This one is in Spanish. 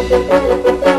Gracias.